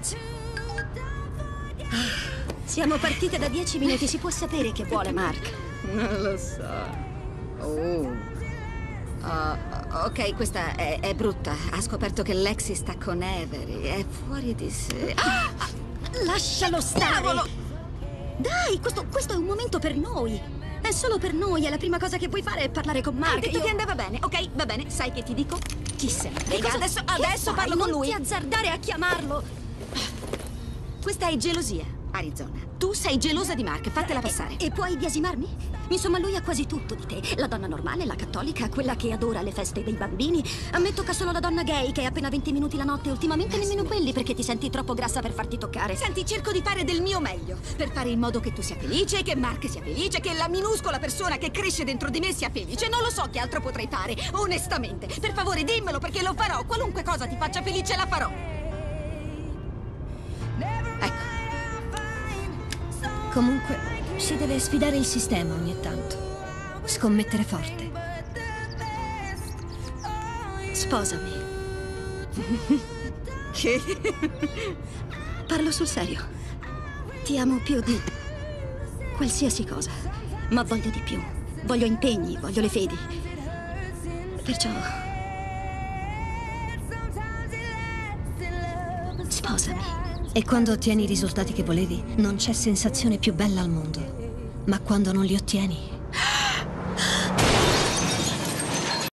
chance. Siamo partite da dieci minuti, si può sapere che vuole Mark. Non lo so. Oh. Oh, ok, questa è, è brutta. Ha scoperto che Lexi sta con Avery. È fuori di sé. Ah! Lascialo stare! Cavolo! Dai, questo, questo è un momento per noi. È solo per noi, e la prima cosa che puoi fare è parlare con Mark. Hai detto Io- che andava bene. Ok, va bene. Sai che ti dico? Chi se ne Che frega? cosa- Adesso, adesso parlo con Non lui. ti azzardare a chiamarlo. Questa è gelosia, Arizona. Tu sei gelosa di Mark, fatela passare. E puoi biasimarmi? Insomma, lui ha quasi tutto di te. La donna normale, la cattolica, quella che adora le feste dei bambini. A me tocca solo la donna gay, che è appena 20 minuti la notte. Ultimamente nemmeno quelli, perché ti senti troppo grassa per farti toccare. Senti, cerco di fare del mio meglio per fare in modo che tu sia felice, che Mark sia felice, che la minuscola persona che cresce dentro di me sia felice. Non lo so che altro potrei fare, onestamente. Per favore, dimmelo perché lo farò. Qualunque cosa ti faccia felice la farò. Comunque, si deve sfidare il sistema ogni tanto. Scommettere forte. Sposami. che Parlo sul serio. Ti amo più di qualsiasi cosa, ma voglio di più. Voglio impegni, voglio le fedi. Perciò sposami. E quando ottieni i risultati che volevi, non c'è sensazione più bella al mondo. Ma quando non li ottieni,